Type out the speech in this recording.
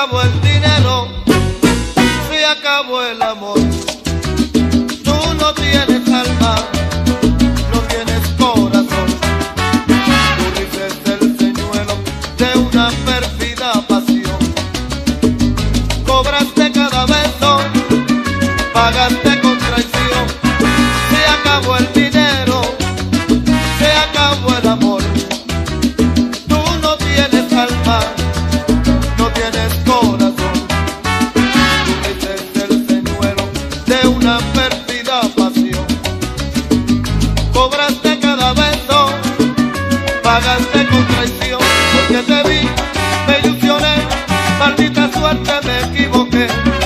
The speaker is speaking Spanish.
acabó el dinero, se acabó el amor. No tienes alma, no tienes corazón. Tú dices el señuelo de una pérfida pasión. Cobraste cada beso, pagaste pagaste con porque te vi, me ilusioné, maldita suerte me equivoqué.